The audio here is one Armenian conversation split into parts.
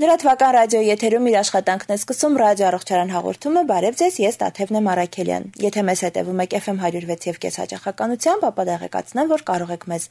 Լրատվական ռադիոյի եթերում իր աշխատանքն է սկսում ռադիո առողջարան հաղորդումը բարև ձեզ ես Տաթևն եմ Արաքելյան եթե մեզ հետևում եք FM 106 եւ կես հաճախականությամբ ապա դեղեկացնեմ որ կարող եք մեզ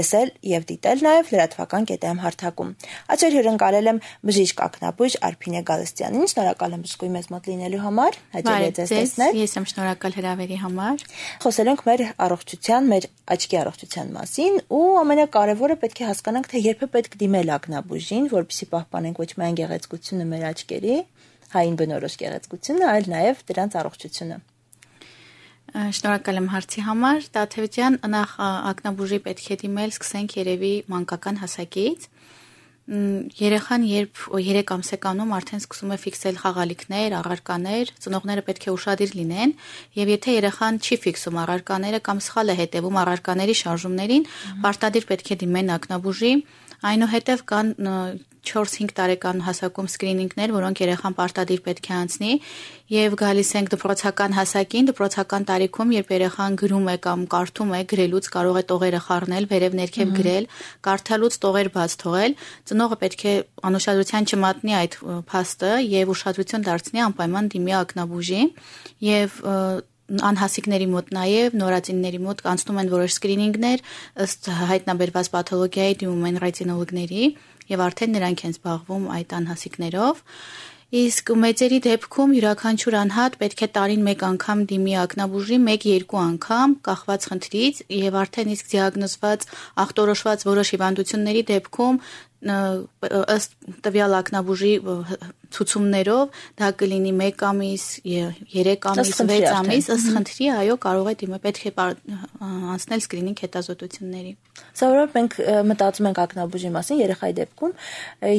լսել եւ դիտել նաեւ լրատվական կետեմ հարթակում աճեր հյուրընկալել եմ բժիշկ ակնաբույժ Արփինե Գալստյանին շնորհակալ եմ բժշկուի մեզ մոտ լինելու համար հաջողի ձեզ տեսնել ես եմ շնորհակալ հրավերի համար խոսել ենք մեր առողջության մեր աչքի առողջության մասին ու ամենակարևորը պետք է հասկանանք թե երբ է պետք դիմել ակնաբույժին որպեսզի պահպանենք ոչ միայն գեղեցկությունը մեր աչքերի, հային բնորոշ գեղեցկությունը, այլ նաև դրանց առողջությունը։ Շնորհակալ եմ հարցի համար։ Տաթևյան նախ ակնաբուժի պետք է դիմել, սկսենք երևի մանկական հասակից երեխան երբ 3 ամսեկանում արդեն սկսում է ֆիքսել խաղալիքներ, առարկաներ, ծնողները պետք է ուշադիր լինեն, եւ եթե երեխան չի ֆիքսում առարկաները կամ սխալ է հետևում առարկաների շարժումներին, պարտադիր պետք է դիմեն ակնաբուժի, այնուհետև կան 4-5 տարեկան հասակում սկրինինգներ, որոնք երեխան պարտադիր պետք է անցնի եւ գալիս ենք դպրոցական հասակին, դպրոցական տարիքում, երբ երեխան գրում է կամ կարդում է, գրելուց կարող է տողերը խառնել, վերև ներքև գրել, կարդալուց տողեր բաց թողել, ծնողը պետք է անուշադրության չմատնի այդ փաստը եւ ուշադրություն դարձնի անպայման դիմի ակնաբուժի եւ անհասիկների մոտ նաև նորածինների մոտ անցնում են որոշ սկրինինգներ ըստ հայտնաբերված պաթոլոգիայի դիմում են ռետինոլոգների եւ արդեն նրանք են զբաղվում այդ անհասիկներով Իսկ մեծերի դեպքում յուրաքանչյուր անհատ պետք է տարին 1 անգամ դիմի ակնաբուժի 1-2 անգամ կախված խնդրից եւ արդեն իսկ դիագնոզված ախտորոշված որոշ հիվանդությունների դեպքում ըստ տվյալ ակնաբուժի ցուցումներով դա կլինի 1 ամիս, 3 ամիս, 6 ամիս, ըստ խնդրի, այո, կարող է դիմել, պետք է անցնել սկրինինգ հետազոտությունների։ Սովորաբար մենք մտածում ենք ակնաբուժի մասին երեխայի դեպքում,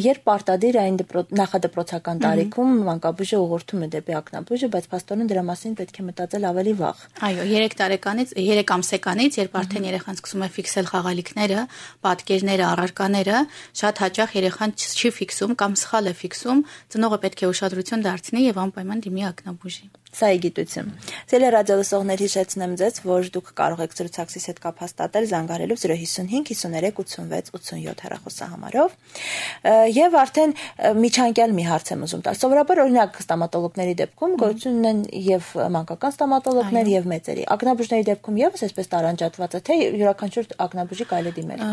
երբ պարտադիր այն նախադպրոցական տարիքում մանկաբույժը ուղղորդում է դեպի ակնաբույժը, բայց փաստորեն դրա մասին պետք է մտածել ավելի վաղ։ Այո, 3 տարեկանից, 3 ամսեկանից, երբ արդեն երեխան սկսում է ֆիքսել խաղալիքները, պատկերները, առարկաները, շատ հաճախ երեխան չի ֆիքսում կամ սխալ է ֆիքսում, ծնողը պետք է ուշադրություն դարձնի եւ անպայման դիմի ակնաբուժի։ Սա է գիտություն։ Ձեր ռադիոլսողներ հիշեցնեմ ձեզ, որ դուք կարող եք զրուցակցիս հետ կապ հաստատել զանգարելով 055 53 86 87 հեռախոսահամարով։ Եվ արդեն միջանկյալ մի հարց եմ ուզում տալ։ Սովորաբար օրինակ ստամատոլոգների դեպքում գոյություն ունեն եւ մանկական ստամատոլոգներ եւ մեծերի։ Ակնաբուժների դեպքում եւս այսպես տարանջատված է, թե յուրաքանչյուր ակնաբուժի կարելի դիմել։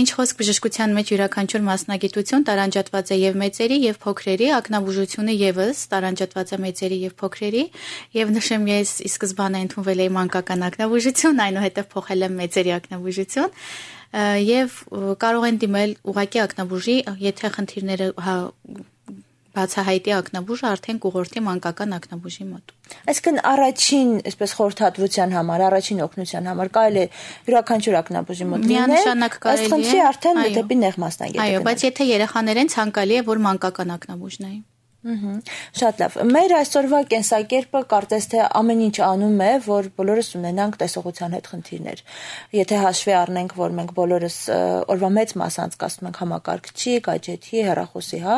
Ինչ խոսք բժշկության մեջ յուրաքանչյուր մասնագիտություն տարանջատված է եւ մեծերի եւ փոքրերի, ակնաբուժությունը եւս տարանջատված է մեծերի եւ փոքրերի եւ նշեմ ես ի սկզբանե ընդունվել էի մանկական ակնաբուժություն, այնուհետև փոխել եմ մեծերի ակնաբուժություն եւ կարող են դիմել ուղակի ակնաբուժի, եթե խնդիրները հա, բացահայտի ակնաբուժը արդեն կուղորթի մանկական ակնաբուժի մոտ։ Այսինքն առաջին, այսպես խորհրդատվության համար, առաջին օգնության համար կարելի է յուրաքանչյուր ակնաբուժի մոտ լինել։ Միանշանակ կարելի է։ Ըստ արդեն դեպի նեղ մասնագետ։ Այո, բայց եթե երեխաներ են ցանկալի է, որ մանկական ակնաբուժ նայի։ Ահա շատ լավ։ Մեր այսօրվա կենսակերպը կարծես թե ամեն ինչ անում է, որ բոլորս ունենանք տեսողության հետ խնդիրներ։ Եթե հաշվի առնենք, որ մենք բոլորս օրվա մեծ մաս անցկացնում ենք համակարգչի, գadget-ի, հեռախոսի, հա,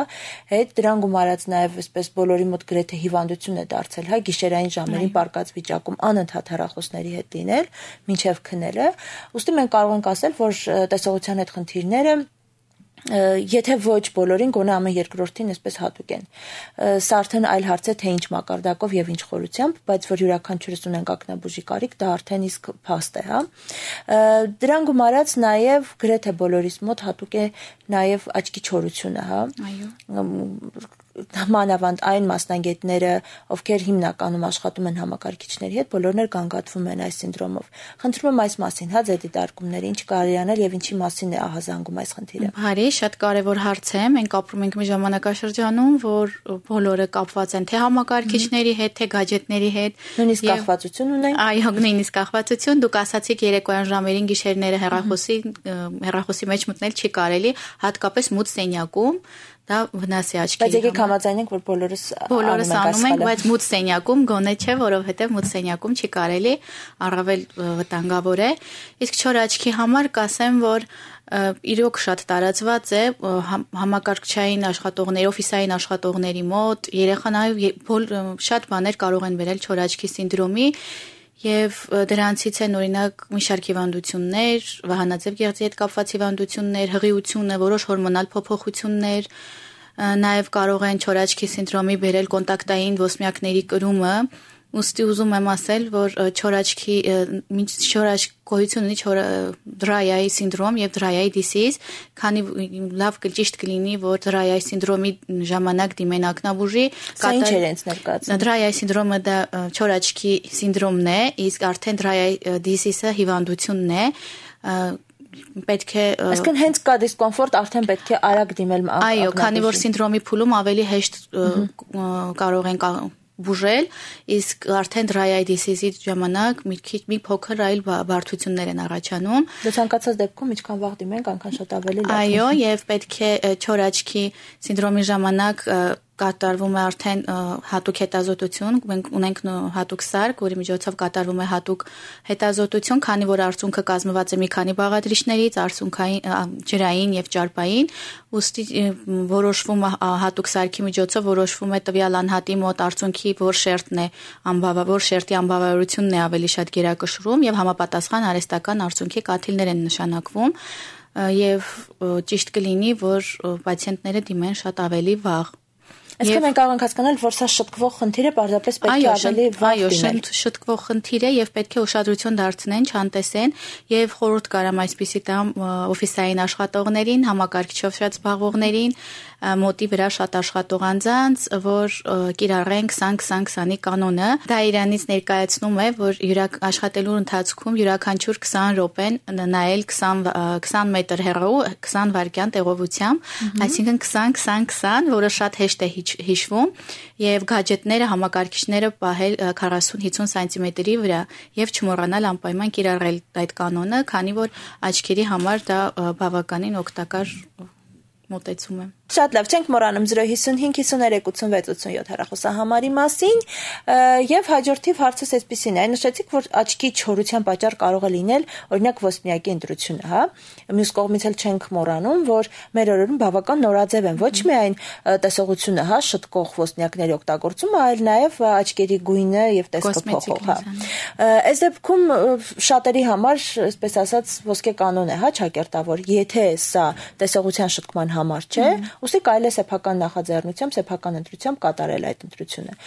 հետ դրան գումարած նաև այսպես բոլորի մոտ գրեթե հիվանդություն է դարձել, հա, գիշերային ժամերին պարկած վիճակում անընդհատ հեռախոսների հետ լինել, մինչև քնելը։ Ոստի մենք կարող ենք ասել, որ տեսողության հետ խնդիրները եթե ոչ բոլորին գոնե ամեն երկրորդին այսպես հատուկ են սա արդեն այլ հարց է թե ինչ մակարդակով եւ ինչ խորությամբ բայց որ յուրաքանչյուրս ունենք ակնաբուժի կարիք դա արդեն իսկ փաստ է հա դրան գումարած նաեւ գրեթե բոլորիս մոտ հատուկ է նաեւ աչքի չորությունը հա այո մանավանդ այն մասնագետները, ովքեր հիմնականում աշխատում են համակարգիչների հետ, բոլորն էլ գանգատվում են այս սինդրոմով։ Խնդրում եմ այս մասին, հա, ձեր դիտարկումները, ինչ կարելի անել եւ ինչի մասին է ահազանգում այս խնդիրը։ Բարի, շատ կարեւոր հարց է։ Մենք ապրում ենք մի ժամանակաշրջանում, որ բոլորը կապված են թե համակարգիչների հետ, թե գadgetների հետ։ Նույնիսկ կախվածություն ունեն։ Այո, նույնիսկ կախվածություն։ Դուք ասացիք երեկոյան ժամերին գիշերները հեռախոսի հեռախոսի մեջ մտնել չի կարելի, հատկապես մութ սենյակում դա վնաս է աչքի։ Բայց եկեք համաձայնենք, որ բոլորս բոլորս անում ենք, բայց մութ սենյակում գոնե չէ, որովհետև մութ սենյակում չի կարելի, առավել վտանգավոր է։ Իսկ չոր աչքի համար կասեմ, որ իրոք շատ տարածված է համակարգչային աշխատողների, օֆիսային աշխատողների մոտ, երեխաներով շատ բաներ կարող են վերել չոր աչքի սինդրոմի Եվ դրանցից են օրինակ մի շարք հիվանդություններ, վահանաձև գեղձի հետ կապված հիվանդություններ, հղիությունը, որոշ հորմոնալ փոփոխություններ, նաև կարող են չորաչքի սինդրոմի բերել կոնտակտային ոսմյակների կրումը, Ոստի ուզում եմ ասել, որ չորաչքի ինչ չորաչք գոյություն ունի eye սինդրոմ եւ eye disease, քանի լավ ճիշտ կլինի, որ eye սինդրոմի ժամանակ դիմեն ակնաբուժի, կատարել ինչ երենց ներկայացնում։ Dry eye սինդրոմը դա չորաչքի սինդրոմն է, իսկ արդեն eye disease-ը հիվանդությունն է պետք է Այսինքն հենց կա դիսկոմֆորտ, արդեն պետք է արագ դիմել Այո, քանի որ սինդրոմի փուլում ավելի հեշտ կարող են բուժել, իսկ արդեն dry eye disease-ի ժամանակ մի քիչ մի փոքր այլ բարդություններ են առաջանում։ Դե ցանկացած դեպքում ինչքան վաղ դիմենք, այնքան շատ ավելի լավ։ Այո, եւ պետք է չոր աչքի սինդրոմի ժամանակ կատարվում է արդեն հատուկ հետազոտություն, մենք ունենք հատուկ սարք, որի միջոցով կատարվում է հատուկ հետազոտություն, քանի որ արցունքը կազմված է մի քանի բաղադրիչներից, արցունքային, ջրային եւ ճարպային, ուստի որոշվում է հատուկ սարքի միջոցով որոշվում է տվյալ անհատի մոտ արցունքի որ շերտն է անբավա, որ շերտի անբավարարությունն է ավելի շատ գերակշռում եւ համապատասխան արհեստական արցունքի կաթիլներ են նշանակվում եւ ճիշտ կլինի, որ պացիենտները դիմեն շատ ավելի վաղ Այսինքն մենք կարող ենք հասկանալ, որ սա շտկվող խնդիր է, պարզապես պետք է ավելի վաղ Այո, շտկվող խնդիր է եւ պետք է ուշադրություն դարձնեն, չանտեսեն եւ խորհուրդ կարամ այսպիսի տամ օֆիսային աշխատողներին, համակարգչով շատ զբաղվողներին, մոտի վրա շատ աշխատող անձանց, որ կիրառեն 20-20-20-ի կանոնը։ Դա Իրանից ներկայացնում է, որ յուրակ աշխատելու ընթացքում յուրաքանչյուր 20 րոպեն նայել 20 20 մետր հեռու 20 վայրկյան տեղովությամբ, այսինքն 20-20-20, որը շատ հեշտ է հիշվում եւ գadgetները համակարգիչները պահել 40-50 սանտիմետրի վրա եւ չմոռանալ անպայման կիրառել այդ կանոնը, քանի որ աչքերի համար դա բավականին օգտակար մոտեցում է։ Շատ լավ, չենք մոռանում 055 53 86 87 հեռախոսահամարի մասին եւ հաջորդիվ հարցս այսպեսին է։ Նշեցիք, որ աչքի չորության պատճառ կարող է լինել օրինակ ոսմիակի ընտրությունը, հա։ Մյուս կողմից էլ չենք մոռանում, որ մեր օրերում բավական նորաձև են ոչ միայն տեսողությունը, հա, շտկող ոսմիակների օգտագործումը, այլ նաեւ աչքերի գույնը եւ տեսքը փոխող, հա։ Այս դեպքում շատերի համար, այսպես ասած, ոսկե կանոն է, հա, ճակերտավոր, եթե սա տեսողության շտկման համար չէ, Ուստի կարելի է սեփական նախաձեռնությամբ, սեփական ընտրությամբ կատարել այդ ընտրությունը,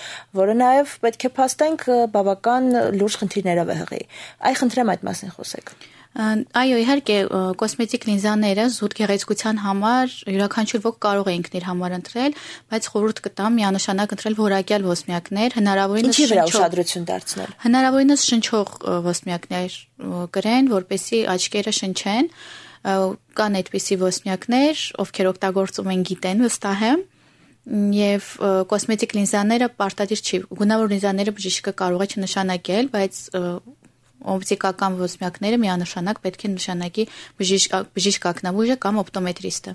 որը նաև պետք է փաստենք բավական լուրջ խնդիրներով է հղի։ Այ խնդրեմ այդ մասին խոսեք։ Այո, իհարկե, կոսմետիկ լինզաները զուտ գեղեցկության համար յուրաքանչյուր ոք կարող է ինքն իր համար ընտրել, բայց խորհուրդ կտամ միանշանակ ընտրել որակյալ ոսմյակներ, հնարավորինս շնչող։ Ինչի վրա ուշադրություն դարձնել։ Հնարավորինս շնչող ոսմյակներ գրեն, որպեսզի աչքերը շնչեն կան այդպիսի ոսմյակներ, ովքեր օգտագործում են գիտեն վստահ եմ եւ կոսմետիկ լինզաները պարտադիր չի գունավոր լինզաները բժիշկը կարող է չնշանակել բայց օպտիկական ոսմյակները միանշանակ պետք է նշանակի բժիշկ բժիշկ ակնաբույժը կամ օպտոմետրիստը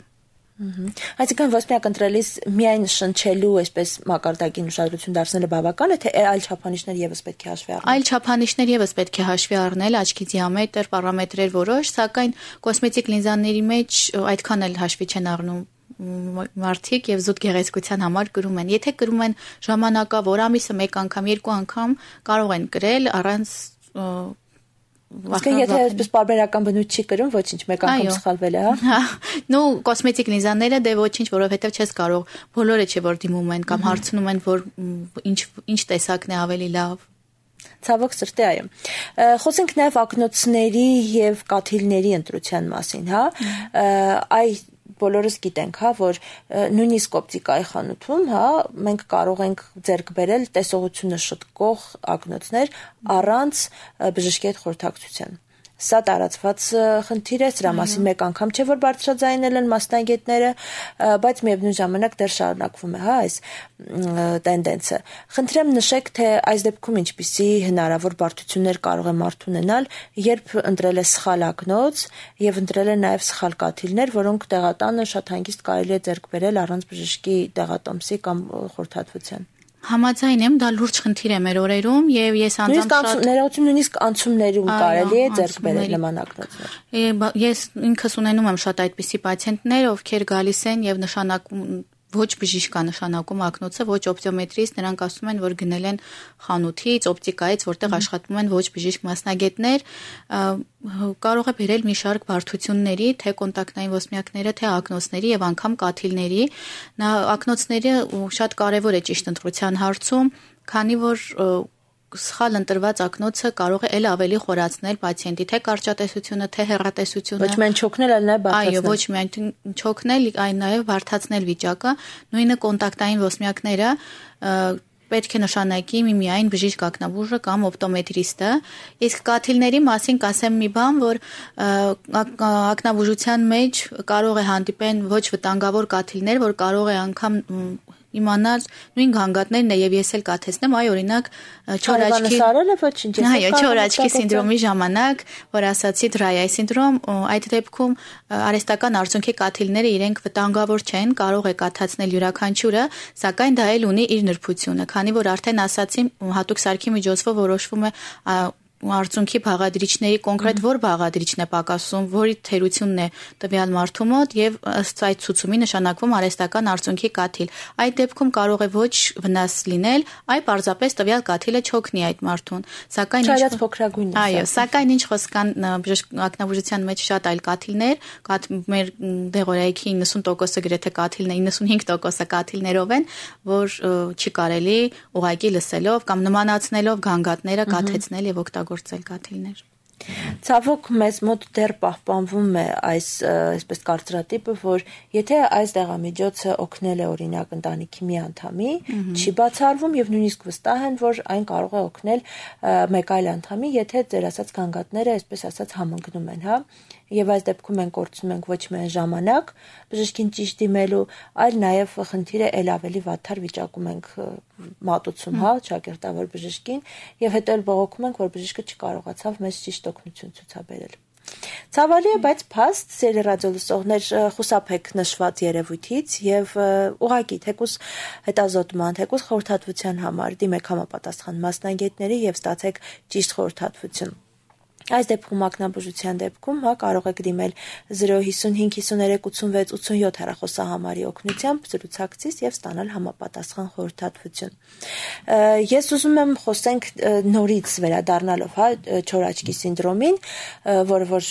Այսինքն ոսպնյակ ընտրելիս միայն շնչելու այսպես մակարդակին ուշադրություն դարձնելը բավական է, թե այլ չափանիշներ եւս պետք է հաշվի առնել։ Այլ չափանիշներ եւս պետք է հաշվի առնել, աչքի դիամետր, պարամետրեր որոշ, սակայն կոսմետիկ լինզաների մեջ այդքան էլ հաշվի չեն առնում մարդիկ եւ զուտ գեղեցկության համար գրում են։ Եթե գրում են ժամանակավոր ամիսը մեկ անգամ, երկու անգամ կարող են գրել առանց Իսկ եթե այսպես բարբերական բնույթ չի կրում, ոչինչ, մեկ անգամ սխալվել է, հա։ Հա։ Նու կոսմետիկ լինզաները դե ոչինչ, որովհետև չես կարող, բոլորը չէ որ դիմում են կամ հարցնում են, որ ինչ ինչ տեսակն է ավելի լավ։ Ցավոք սրտի այո։ Խոսենք նաև ակնոցների եւ կաթիլների ընտրության մասին, հա։ Այ բոլորս գիտենք, հա, որ նույնիսկ օպտիկայի խանութում, հա, մենք կարող ենք ձեռք բերել տեսողությունը շտկող ակնոցներ առանց բժշկի հետ խորհրդակցության։ Սա տարածված խնդիր է, սրա մասին մեկ անգամ չէ որ բարձրաձայնել են մասնագետները, բայց միևնույն ժամանակ դեռ շարունակվում է, հա, այս տենդենսը։ Խնդրեմ նշեք, թե այս դեպքում ինչպիսի հնարավոր բարդություններ կարող է մարդ ունենալ, երբ ընտրել է սխալ ակնոց եւ ընտրել է նաեւ սխալ կաթիլներ, որոնք տեղատանը շատ հանգիստ կարելի է ձեռք բերել առանց բժշկի տեղատոմսի կամ խորհրդատվության։ Համաձայն եմ, դա լուրջ խնդիր է մեր օրերում եւ ես անձամբ շատ ներողություն նույնիսկ անցումներում կարելի է ձեռք բերել նման ակնոցներ։ Ես ինքս ունենում եմ շատ այդպիսի պացիենտներ, ովքեր գալիս են եւ նշանակում ոչ բժիշկ է նշանակում ակնոցը, ոչ օպտոմետրիստ, նրանք ասում են, որ գնել են խանութից, օպտիկայից, որտեղ աշխատում են ոչ բժիշկ մասնագետներ, կարող է բերել մի շարք բարդությունների, թե կոնտակտային ոսմյակները, թե ակնոցների եւ անգամ կաթիլների։ Նա ակնոցները շատ կարեւոր է ճիշտ ընտրության հարցում, քանի որ սխալ ընտրված ակնոցը կարող է ել ավելի խորացնել պացիենտի թե կարճատեսությունը, թե հեռատեսությունը։ Ոչ միայն չոքնել, այլ նաև բարդացնել։ Այո, ոչ միայն չոքնել, այլ նաև բարդացնել վիճակը։ Նույնը կոնտակտային ոսմյակները պետք է նշանակի միմիայն բժիշկ ակնաբուժը կամ օպտոմետրիստը։ Իսկ կաթիլների մասին կասեմ մի բան, որ ակնաբուժության մեջ կարող է հանդիպեն ոչ վտանգավոր կաթիլներ, որ կարող է անգամ իմանալ նույն գանգատներն է եւ ես էլ կաթեցնեմ, այ օրինակ չոր աչքի Այո, չոր աչքի սինդրոմի ժամանակ, որ ասացի eye սինդրոմ, այդ դեպքում արհեստական արցունքի կաթիլները իրենք վտանգավոր չեն, կարող է կաթացնել յուրաքանչյուրը, սակայն դա էլ ունի իր նրբությունը, քանի որ արդեն ասացի հատուկ սարքի միջոցով որոշվում է արցունքի բաղադրիչների կոնկրետ որ բաղադրիչն է պակասում, որի թերությունն է տվյալ մարդու մոտ եւ ըստ այդ ցուցումի նշանակվում արհեստական արցունքի կաթիլ։ Այդ դեպքում կարող է ոչ վնաս լինել, այլ պարզապես տվյալ կաթիլը չօգնի այդ մարդուն։ Սակայն ինչ փոքրագույն է։ Այո, սակայն ինչ խոսքան ակնաբուժության մեջ շատ այլ կաթիլներ, կաթ մեր դեղորայքի 90%-ը գրեթե կաթիլն է, 95%-ը կաթիլներով են, որ չի կարելի ուղակի լսելով կամ նմանացնելով գանգատները կաթեցնել եւ օգտագործել օգտագործել կաթիլներ։ Ցավոք մեզ մոտ դեռ պահպանվում է այս այսպես կարծրատիպը, որ եթե այս դեղամիջոցը օգնել է օրինակ ընտանիքի մի անդամի, չի բացառվում եւ նույնիսկ վստահ են, որ այն կարող է օգնել մեկ այլ անդամի, եթե ձեր ասած գանգատները այսպես ասած համընկնում են, հա եւ այս դեպքում մենք կորցնում ենք ոչ միայն ժամանակ բժշկին ճիշտ դիմելու, այլ նաեւ խնդիրը ել ավելի վատթար վիճակում ենք մատուցում, հա, ճակերտավոր բժշկին եւ հետո էլ բողոքում ենք, որ բժիշկը չկարողացավ մեզ ճիշտ օգնություն ցուցաբերել։ Ցավալի է, բայց փաստ սերի ռադիոլսողներ խուսափեք նշված երևույթից եւ ուղակի թեկուս հետազոտման, թեկուս խորհրդատվության համար դիմեք համապատասխան մասնագետների եւ ստացեք ճիշտ խորհրդատվություն։ Այս դեպքում ակնաբուժության դեպքում հա կարող եք դիմել 055 53 86 87 հեռախոսահամարի օգնությամբ զրուցակցից եւ ստանալ համապատասխան խորհրդատվություն։ Ես ուզում եմ խոսենք նորից վերադառնալով հա չորաչքի սինդրոմին, որը որ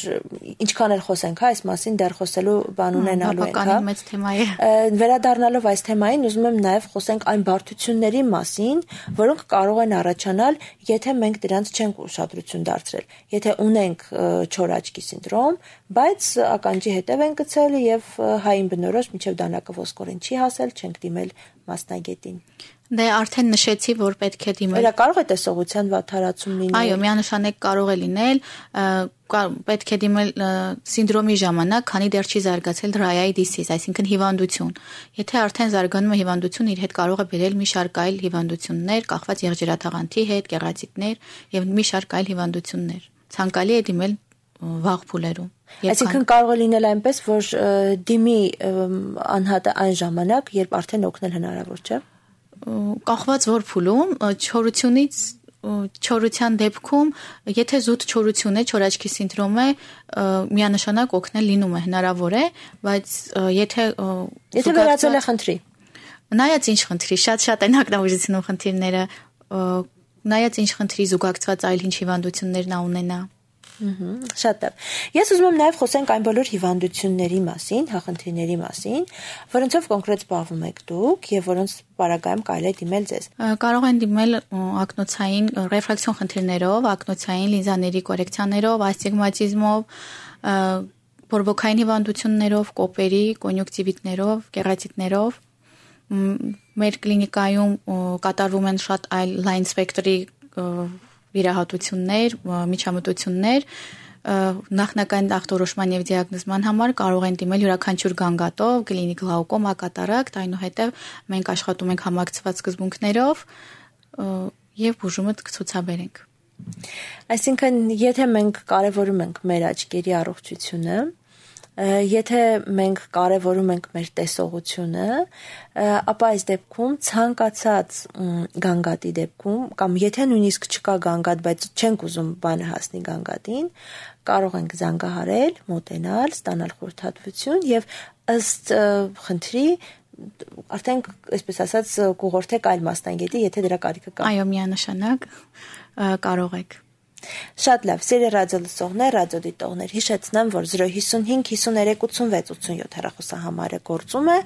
ինչքան էլ խոսենք հա այս մասին դեռ խոսելու բան ունենալու ենք հա։ մեծ թեմա է։ Վերադառնալով այս թեմային ուզում եմ նաեւ խոսենք այն բարդությունների մասին, որոնք կարող են առաջանալ, եթե մենք դրանց չենք ուշադրություն դարձրել։ Եթե թե ունենք չոր աչքի սինդրոմ, բայց ականջի հետև են գցել եւ հային բնորոշ միջև դանակը ոսկորին չի հասել, չենք դիմել մասնագետին։ Դե արդեն նշեցի, որ պետք է դիմել։ Դա կարող է տեսողության վատթարացում լինել։ Այո, միանշանակ կարող է լինել, պետք է դիմել սինդրոմի ժամանակ, քանի դեռ չի զարգացել dry eye disease, այսինքն հիվանդություն։ Եթե արդեն զարգանում է հիվանդություն, իր հետ կարող է բերել մի շարք այլ հիվանդություններ, կախված եղջերաթաղանթի հետ, կեղացիկներ եւ մի շարք այլ հիվանդություններ ցանկալի է դիմել վաղ փուլերում։ Այսինքն կարող է լինել այնպես, որ դիմի անհատը այն ժամանակ, երբ արդեն օգնել հնարավոր չէ։ Կախված որ փուլում չորությունից չորության դեպքում, եթե զուտ չորություն է, չորաչքի սինդրոմ է, միանշանակ օգնել լինում է հնարավոր է, բայց եթե եթե վերածել է խնդրի։ Նայած ինչ խնդրի, շատ-շատ են ակնավուժությունում խնդիրները նայած ինչ խնդրի զուգակցված այլ ինչ հիվանդություններ նա ունենա։ Ահա, շատ լավ։ Ես ուզում եմ նաև խոսենք այն բոլոր հիվանդությունների մասին, հախնդիրների մասին, որոնցով կոնկրետ զբաղվում եք դուք եւ որոնց բարակայում կարելի է դիմել ձեզ։ Կարող են դիմել ակնոցային ռեֆրակցիոն խնդիրներով, ակնոցային լինզաների կորեկցիաներով, ասիգմատիզմով, բորբոքային հիվանդություններով, կոպերի, կոնյունկտիվիտներով, կերատիտներով մեր կլինիկայում կատարվում են շատ այլ line spectrum-ի վիրահատություններ, միջամտություններ, նախնական ախտորոշման եւ դիագնոզման համար կարող են դիմել յուրաքանչյուր գանգատով, կլինիկ գլաուկոմա, կատարակտ, այնուհետև մենք աշխատում ենք համակցված սկզբունքներով եւ բուժումը կցուցաբերենք։ Այսինքն, եթե մենք կարևորում ենք մեր աչքերի առողջությունը, եթե մենք կարևորում ենք մեր տեսողությունը, ապա այս դեպքում ցանկացած գանգատի դեպքում կամ եթե նույնիսկ չկա գանգատ, բայց չենք ուզում բանը հասնի գանգատին, կարող ենք զանգահարել, մոտենալ, ստանալ խորհրդատվություն եւ ըստ խնդրի արդեն այսպես ասած կուղորթեք այլ մասնագետի, եթե դրա կարիքը կա։ Այո, միանշանակ կարող եք Շատ լավ, սիրելի ռադիոլսողներ, ռադիոդիտողներ, հիշեցնեմ, որ 055 53 86 87 հեռախոսահամարը գործում է,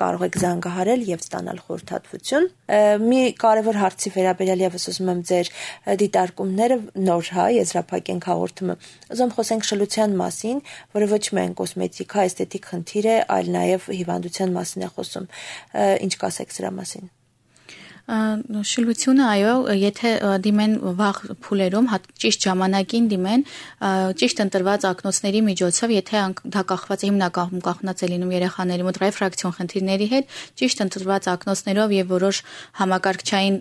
կարող եք զանգահարել եւ ստանալ խորհրդատվություն։ Մի կարևոր հարցի վերաբերյալ եւս ուզում եմ ձեր դիտարկումները նոր հա եզրափակենք հաղորդումը։ Ուզում խոսենք շլության մասին, որը ոչ միայն կոսմետիկա, էսթետիկ խնդիր է, այլ նաեւ հիվանդության մասին է խոսում։ Ինչ կասեք սրա մասին շլությունը այո, եթե դիմեն վաղ փուլերում, ճիշտ ժամանակին դիմեն, ճիշտ ընտրված ակնոցների միջոցով, եթե դա կախված է հիմնականում կախնած է լինում երեխաների մոտ ռեֆրակցիոն խնդիրների հետ, ճիշտ ընտրված ակնոցներով եւ որոշ համակարգչային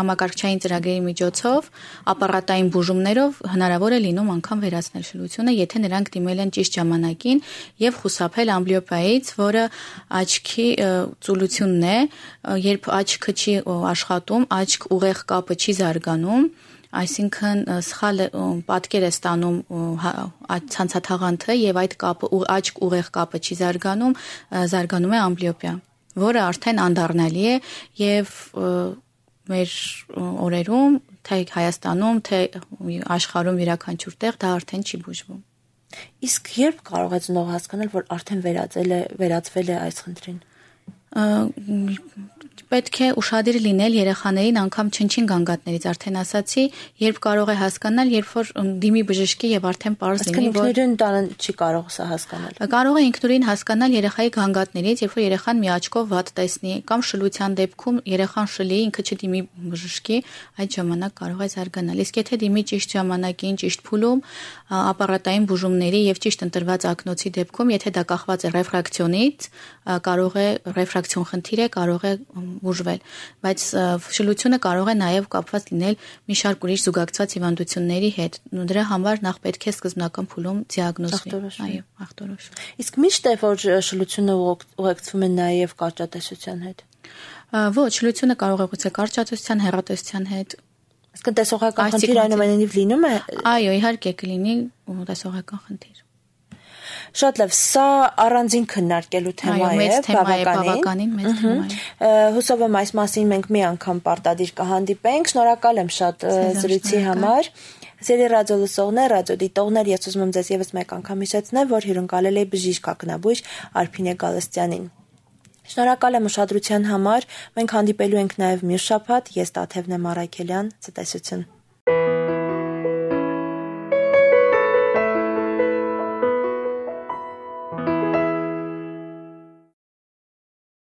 համակարգչային ծրագրերի միջոցով, ապարատային բուժումներով հնարավոր է լինում անգամ վերացնել շլությունը, եթե նրանք դիմել են ճիշտ ժամանակին եւ խուսափել ամբլիոպիայից, որը աչքի ծուլությունն է, երբ աչքը չի աշխատում, աչք ուղեղ կապը չի զարգանում, այսինքն սխալ պատկեր է ստանում հա, ցանցաթաղանթը եւ այդ կապը աչք ուղեղ կապը չի զարգանում, զարգանում է ամբլիոպիա, որը արդեն անդառնալի է եւ մեր օրերում թե Հայաստանում, թե աշխարհում յուրաքանչյուր տեղ դա արդեն չի բուժվում։ Իսկ երբ կարող է ծնող հասկանալ, որ արդեն վերածել է, վերածվել է այս խնդրին պետք է ուշադիր լինել երեխաներին անգամ չնչին գանգատներից արդեն ասացի, երբ կարող է հասկանալ, երբ որ դիմի բժշկի եւ արդեն པարզ լինի, որ ինքնուրույն տանը չի կարող սա հասկանալ։ Կարող է ինքնուրույն հասկանալ երեխայի գանգատներից, երբ որ երեխան մի աչքով վատ տեսնի կամ շլության դեպքում երեխան շլի, ինքը չդիմի բժշկի, այդ ժամանակ կարող է զարգանալ։ Իսկ եթե դիմի ճիշտ ժամանակին, ճիշտ փուլում, ապարատային բուժումների եւ ճիշտ ընտրված ակնոցի դեպքում, եթե դա կախված է ռեֆրակցիոնից, կարող է ռեֆրակցիոն խնդիր է, կարող է բուժվել, բայց շլությունը կարող է նաև կապված լինել մի շարք ուրիշ զուգակցված հիվանդությունների հետ։ Դրա համար նախ պետք է սկզբնական փուլում դիագնոզվի։ Այո, ախտորոշ։ Իսկ միշտ է որ շլությունը ուղեկցվում է նաև կարճատեսության հետ։ Ոչ, շլությունը կարող է գուցե կարճատեսության, հեռատեսության հետ Իսկ տեսողական խնդիր այնուամենայնիվ լինում է։ Այո, իհարկե կլինի տեսողական խնդիր։ Շատ լավ, սա առանձին քննարկելու թեմա է, բավականին մեծ թեմա է։ Հուսով եմ այս մասին մենք մի անգամ պարտադիր կհանդիպենք։ Շնորհակալ եմ շատ զրույցի համար։ Սերի ռադիո լսողներ, ռադիո դիտողներ, ես ուզում եմ ձեզ եւս մեկ անգամ հիշեցնել, որ հյուրընկալել էի բժիշկ ակնաբույժ Արփինե Գալստյանին։ Շնորհակալ եմ ուշադրության համար։ Մենք հանդիպելու ենք նաև մյուս շաբաթ։ Ես Տաթևն եմ Արաքելյան։ Ցտեսություն։